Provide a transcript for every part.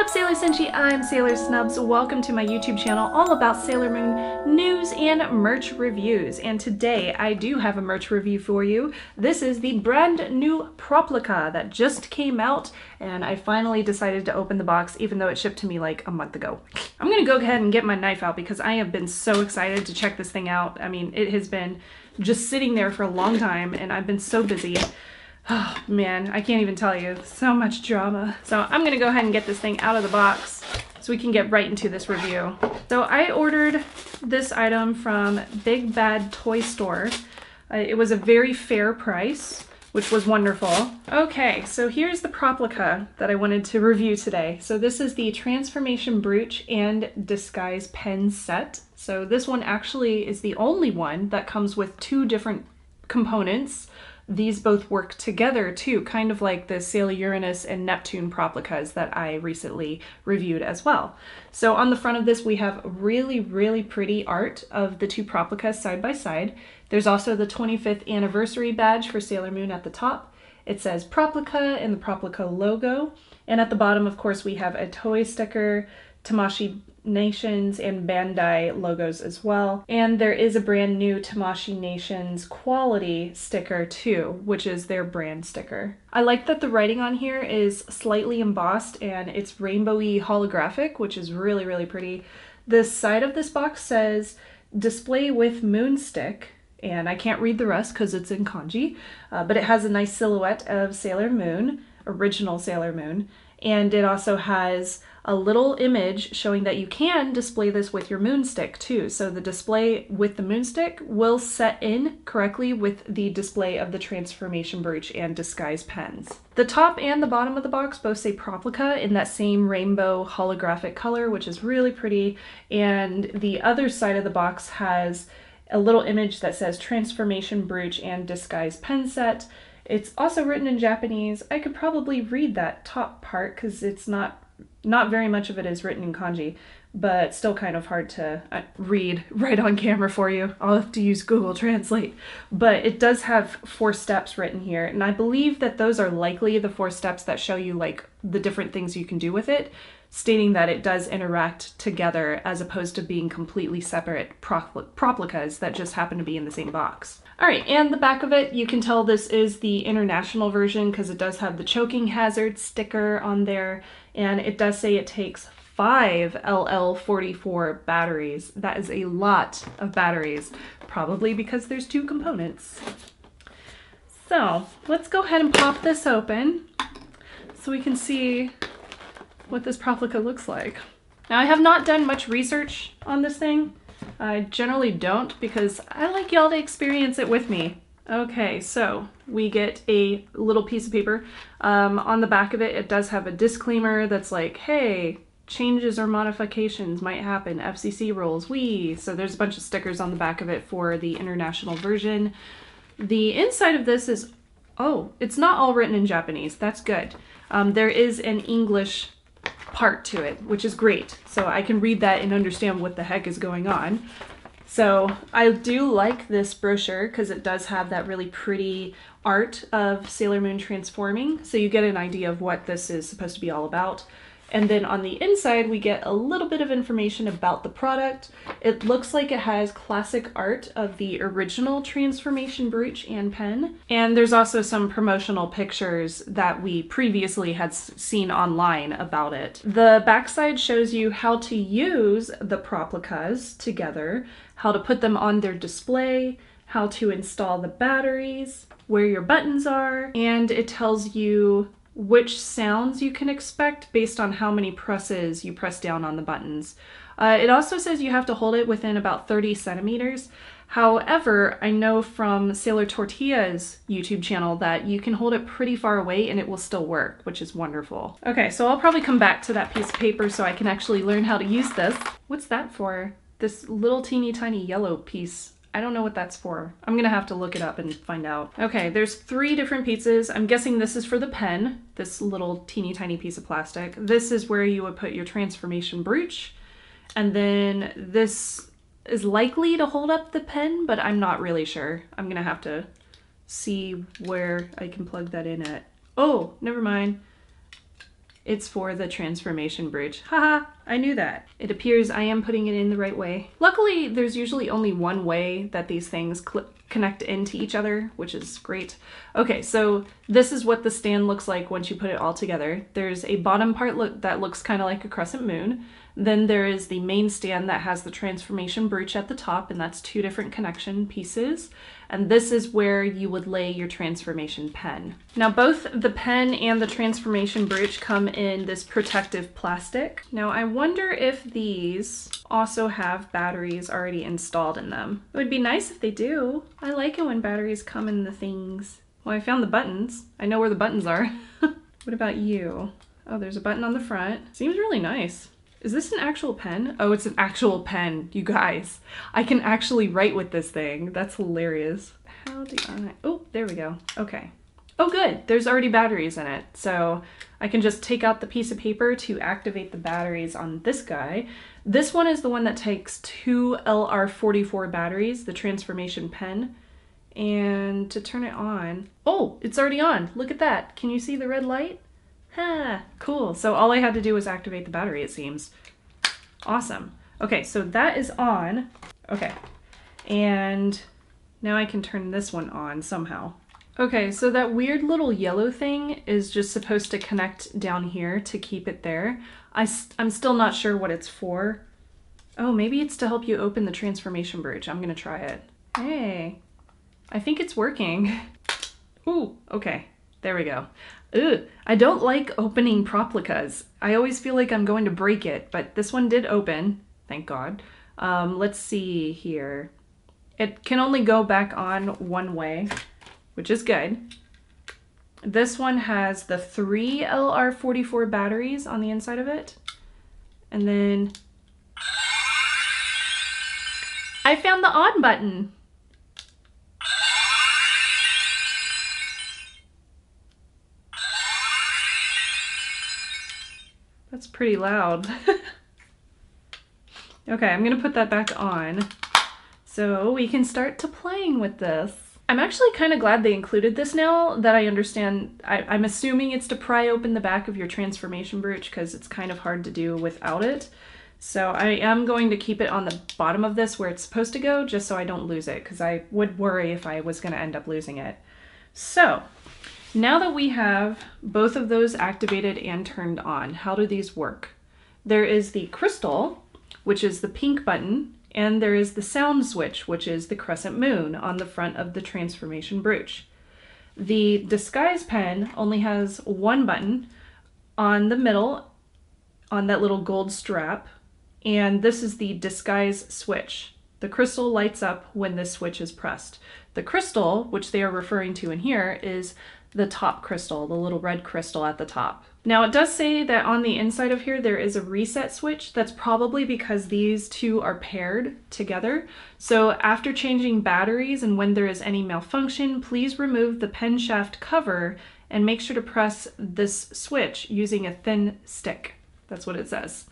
up Sailor Senshi? I'm Sailor Snubs. Welcome to my YouTube channel all about Sailor Moon news and merch reviews. And today I do have a merch review for you. This is the brand new Proplica that just came out and I finally decided to open the box even though it shipped to me like a month ago. I'm gonna go ahead and get my knife out because I have been so excited to check this thing out. I mean, it has been just sitting there for a long time and I've been so busy. Oh man, I can't even tell you. So much drama. So I'm gonna go ahead and get this thing out of the box so we can get right into this review. So I ordered this item from Big Bad Toy Store. Uh, it was a very fair price, which was wonderful. Okay, so here's the Proplica that I wanted to review today. So this is the Transformation Brooch and Disguise Pen set. So this one actually is the only one that comes with two different components these both work together too, kind of like the Sailor Uranus and Neptune Proplicas that I recently reviewed as well. So on the front of this, we have really, really pretty art of the two Proplicas side by side. There's also the 25th anniversary badge for Sailor Moon at the top. It says Proplica and the Proplica logo. And at the bottom, of course, we have a toy sticker, Tamashii Nations and Bandai logos as well. And there is a brand new Tamashii Nations quality sticker too, which is their brand sticker. I like that the writing on here is slightly embossed and it's rainbowy holographic, which is really, really pretty. The side of this box says display with moonstick, and I can't read the rest because it's in kanji, uh, but it has a nice silhouette of Sailor Moon, original Sailor Moon, and it also has a little image showing that you can display this with your moonstick too. So the display with the moonstick will set in correctly with the display of the transformation brooch and disguise pens. The top and the bottom of the box both say Proplica in that same rainbow holographic color, which is really pretty. And the other side of the box has a little image that says transformation brooch and disguise pen set. It's also written in Japanese. I could probably read that top part because it's not not very much of it is written in kanji, but still kind of hard to uh, read right on camera for you. I'll have to use Google Translate. But it does have four steps written here, and I believe that those are likely the four steps that show you like the different things you can do with it, stating that it does interact together as opposed to being completely separate proplicas that just happen to be in the same box. All right, and the back of it, you can tell this is the international version because it does have the choking hazard sticker on there, and it does say it takes five LR44 batteries. That is a lot of batteries, probably because there's two components. So let's go ahead and pop this open so we can see what this Proplica looks like. Now I have not done much research on this thing, I generally don't because I like y'all to experience it with me. Okay, so we get a little piece of paper. Um, on the back of it, it does have a disclaimer that's like, hey, changes or modifications might happen, FCC rules, we. So there's a bunch of stickers on the back of it for the international version. The inside of this is, oh, it's not all written in Japanese. That's good. Um, there is an English part to it, which is great. So I can read that and understand what the heck is going on. So I do like this brochure because it does have that really pretty art of Sailor Moon transforming. So you get an idea of what this is supposed to be all about. And then on the inside, we get a little bit of information about the product. It looks like it has classic art of the original transformation brooch and pen. And there's also some promotional pictures that we previously had seen online about it. The backside shows you how to use the Proplicas together, how to put them on their display, how to install the batteries, where your buttons are, and it tells you which sounds you can expect based on how many presses you press down on the buttons. Uh, it also says you have to hold it within about 30 centimeters. However, I know from Sailor Tortilla's YouTube channel that you can hold it pretty far away and it will still work, which is wonderful. Okay, so I'll probably come back to that piece of paper so I can actually learn how to use this. What's that for? This little teeny tiny yellow piece. I don't know what that's for. I'm gonna have to look it up and find out. Okay, there's three different pieces. I'm guessing this is for the pen, this little teeny tiny piece of plastic. This is where you would put your transformation brooch. And then this is likely to hold up the pen, but I'm not really sure. I'm gonna have to see where I can plug that in at. Oh, never mind. It's for the transformation bridge. Haha, I knew that. It appears I am putting it in the right way. Luckily, there's usually only one way that these things connect into each other, which is great. Okay, so this is what the stand looks like once you put it all together. There's a bottom part that looks kind of like a crescent moon. Then there is the main stand that has the transformation brooch at the top, and that's two different connection pieces. And this is where you would lay your transformation pen. Now both the pen and the transformation brooch come in this protective plastic. Now I wonder if these also have batteries already installed in them. It would be nice if they do. I like it when batteries come in the things. Well, I found the buttons. I know where the buttons are. what about you? Oh, there's a button on the front. Seems really nice. Is this an actual pen? Oh, it's an actual pen, you guys. I can actually write with this thing. That's hilarious. How do I... Oh, there we go. Okay. Oh, good. There's already batteries in it. So I can just take out the piece of paper to activate the batteries on this guy. This one is the one that takes two LR44 batteries, the transformation pen. And to turn it on... Oh, it's already on. Look at that. Can you see the red light? Ha, cool. So all I had to do was activate the battery, it seems. Awesome. Okay, so that is on. Okay, and now I can turn this one on somehow. Okay, so that weird little yellow thing is just supposed to connect down here to keep it there. I st I'm still not sure what it's for. Oh, maybe it's to help you open the transformation bridge. I'm gonna try it. Hey, I think it's working. Ooh, okay, there we go. Ugh, I don't like opening Proplicas. I always feel like I'm going to break it, but this one did open, thank God. Um, let's see here. It can only go back on one way, which is good. This one has the three LR44 batteries on the inside of it. And then I found the on button. That's pretty loud. okay, I'm gonna put that back on so we can start to playing with this. I'm actually kind of glad they included this now that I understand. I, am assuming it's to pry open the back of your transformation brooch because it's kind of hard to do without it. So I am going to keep it on the bottom of this where it's supposed to go just so I don't lose it because I would worry if I was going to end up losing it. So now that we have both of those activated and turned on, how do these work? There is the crystal, which is the pink button, and there is the sound switch, which is the crescent moon on the front of the transformation brooch. The disguise pen only has one button on the middle on that little gold strap, and this is the disguise switch. The crystal lights up when this switch is pressed. The crystal, which they are referring to in here, is the top crystal, the little red crystal at the top. Now it does say that on the inside of here there is a reset switch. That's probably because these two are paired together. So after changing batteries and when there is any malfunction, please remove the pen shaft cover and make sure to press this switch using a thin stick. That's what it says.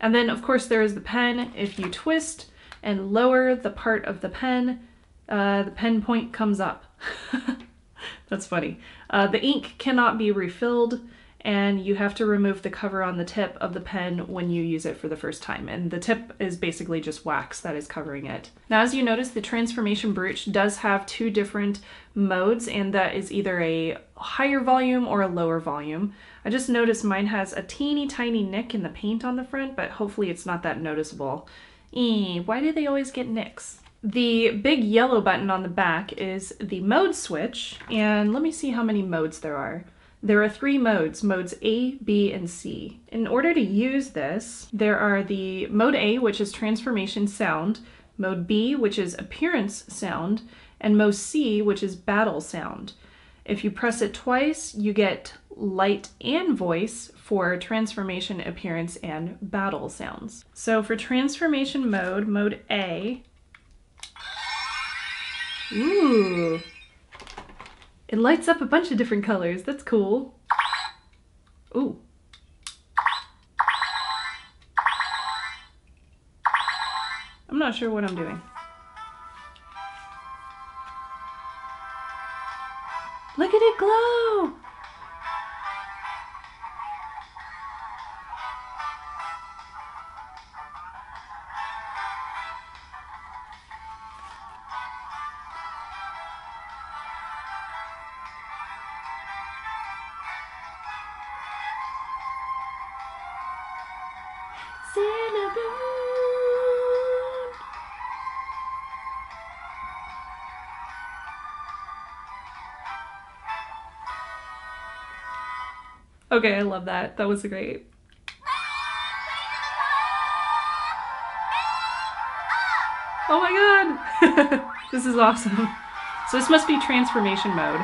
And then of course there is the pen. If you twist and lower the part of the pen, uh, the pen point comes up. That's funny. Uh, the ink cannot be refilled and you have to remove the cover on the tip of the pen when you use it for the first time. And the tip is basically just wax that is covering it. Now, as you notice, the transformation brooch does have two different modes, and that is either a higher volume or a lower volume. I just noticed mine has a teeny tiny nick in the paint on the front, but hopefully it's not that noticeable. Eee, why do they always get nicks? The big yellow button on the back is the mode switch, and let me see how many modes there are. There are three modes, modes A, B, and C. In order to use this, there are the mode A, which is transformation sound, mode B, which is appearance sound, and mode C, which is battle sound. If you press it twice, you get light and voice for transformation, appearance, and battle sounds. So for transformation mode, mode A, Ooh. It lights up a bunch of different colors. That's cool. Ooh. I'm not sure what I'm doing. Look at it glow! Okay, I love that. That was great. Oh my god! this is awesome. So this must be transformation mode.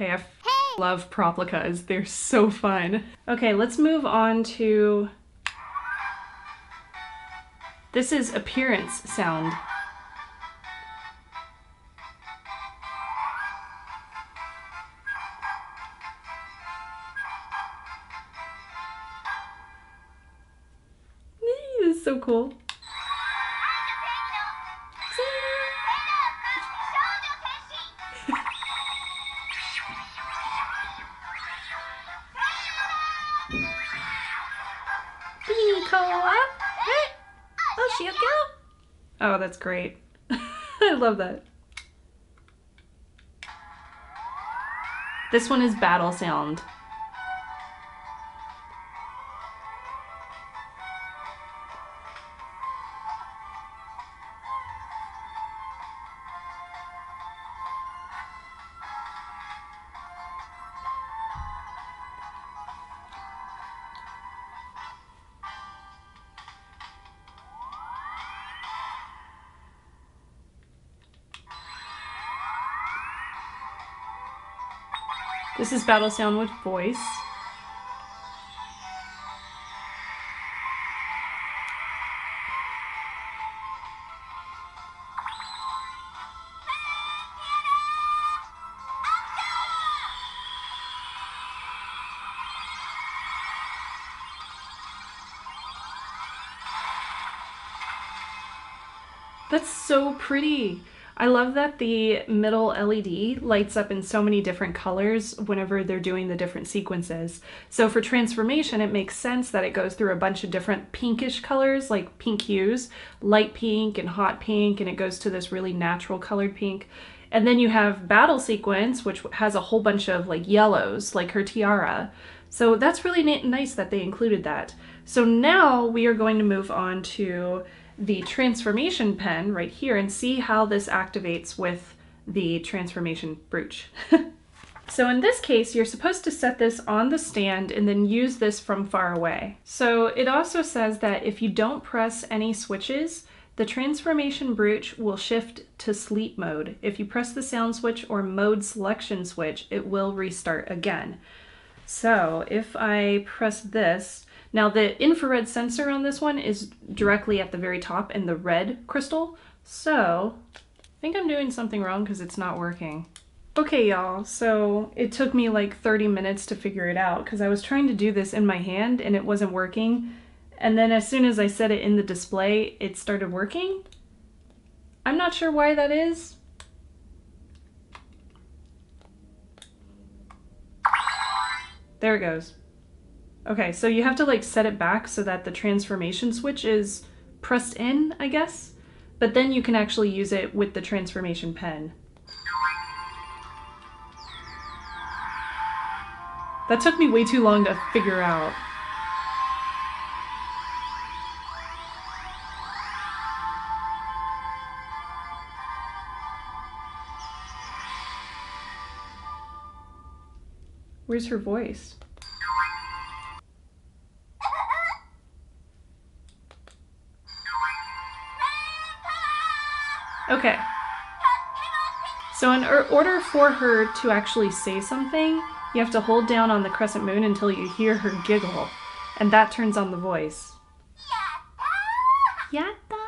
Okay, I love Proplicas. They're so fun. Okay, let's move on to... This is appearance sound. Oh, that's great. I love that. This one is battle sound. This is battle sound with voice. That's so pretty. I love that the middle LED lights up in so many different colors whenever they're doing the different sequences. So for transformation, it makes sense that it goes through a bunch of different pinkish colors, like pink hues, light pink and hot pink, and it goes to this really natural colored pink. And then you have battle sequence, which has a whole bunch of like yellows, like her tiara. So that's really nice that they included that. So now we are going to move on to the transformation pen right here and see how this activates with the transformation brooch. so in this case, you're supposed to set this on the stand and then use this from far away. So it also says that if you don't press any switches, the transformation brooch will shift to sleep mode. If you press the sound switch or mode selection switch, it will restart again. So if I press this, now the infrared sensor on this one is directly at the very top in the red crystal. So I think I'm doing something wrong because it's not working. Okay, y'all, so it took me like 30 minutes to figure it out because I was trying to do this in my hand and it wasn't working. And then as soon as I set it in the display, it started working. I'm not sure why that is. There it goes. Okay, so you have to like set it back so that the transformation switch is pressed in, I guess. But then you can actually use it with the transformation pen. That took me way too long to figure out. Where's her voice? Okay. So in order for her to actually say something, you have to hold down on the crescent moon until you hear her giggle, and that turns on the voice. Yatta! Yatta!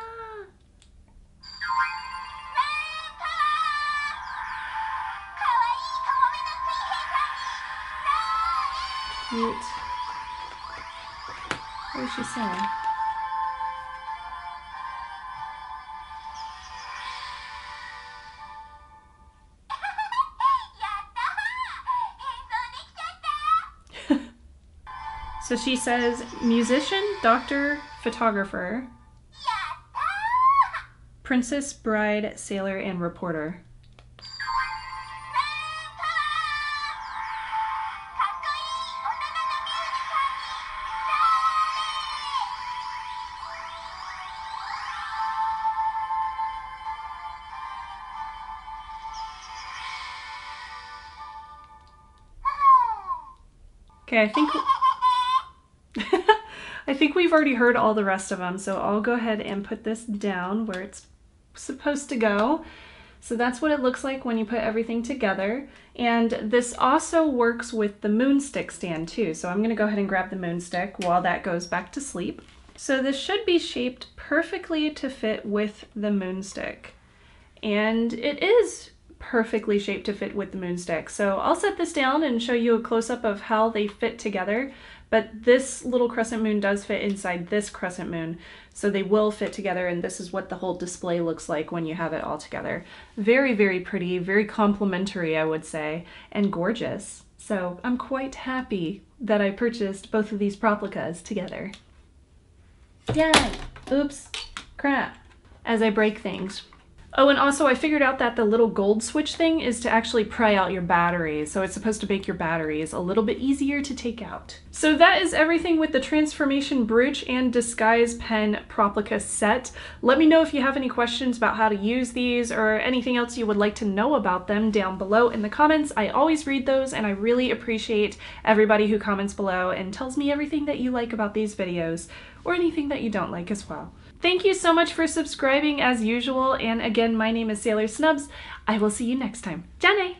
Cute. What is she saying? So she says musician, doctor, photographer, princess, bride, sailor, and reporter. Okay, I think think we've already heard all the rest of them, so I'll go ahead and put this down where it's supposed to go. So that's what it looks like when you put everything together. And this also works with the moonstick stand too. So I'm gonna go ahead and grab the moonstick while that goes back to sleep. So this should be shaped perfectly to fit with the moonstick. And it is perfectly shaped to fit with the moonstick. So I'll set this down and show you a close-up of how they fit together. But this little crescent moon does fit inside this crescent moon, so they will fit together, and this is what the whole display looks like when you have it all together. Very, very pretty, very complimentary, I would say, and gorgeous. So I'm quite happy that I purchased both of these Proplicas together. Yay! Oops. Crap. As I break things. Oh, and also I figured out that the little gold switch thing is to actually pry out your batteries. So it's supposed to make your batteries a little bit easier to take out. So that is everything with the Transformation Brooch and Disguise Pen Proplica set. Let me know if you have any questions about how to use these or anything else you would like to know about them down below in the comments. I always read those and I really appreciate everybody who comments below and tells me everything that you like about these videos or anything that you don't like as well. Thank you so much for subscribing as usual, and again, my name is Sailor Snubs. I will see you next time. Jenny!